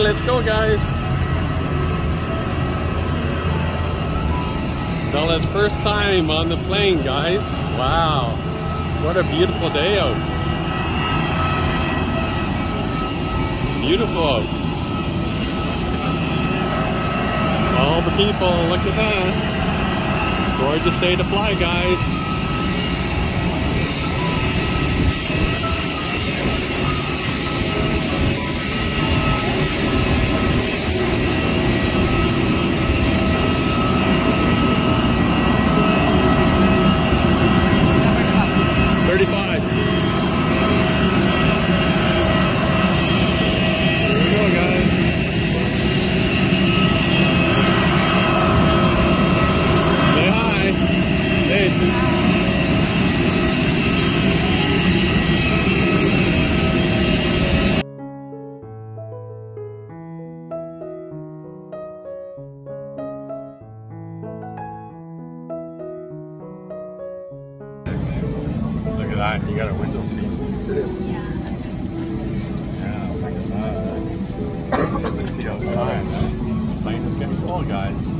Let's go, guys. Bella's first time on the plane, guys. Wow. What a beautiful day out. Beautiful. All the people, look at that. Gorgeous day to fly, guys. 35. That. You got a window seat. Yeah, look at that. As I see outside, the plane is getting full, guys.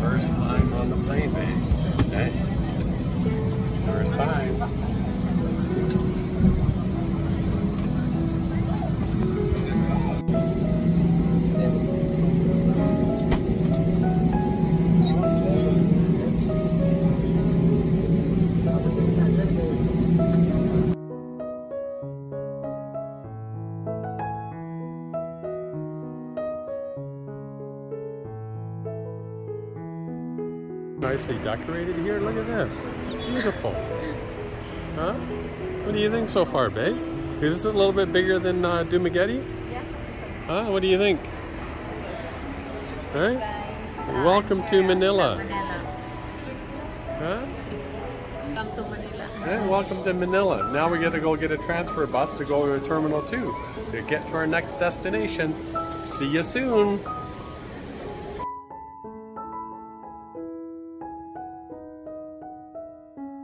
First time on the plane, babe. Hey. First time. Nicely decorated here. Look at this. It's beautiful. Huh? What do you think so far, babe? Is this a little bit bigger than uh, Dumaguete? Yeah. Huh? What do you think? Huh? Guys, Welcome to Manila. Manila. Huh? Welcome to Manila. Yeah, welcome to Manila. Now we got to go get a transfer bus to go to Terminal 2 to get to our next destination. See you soon.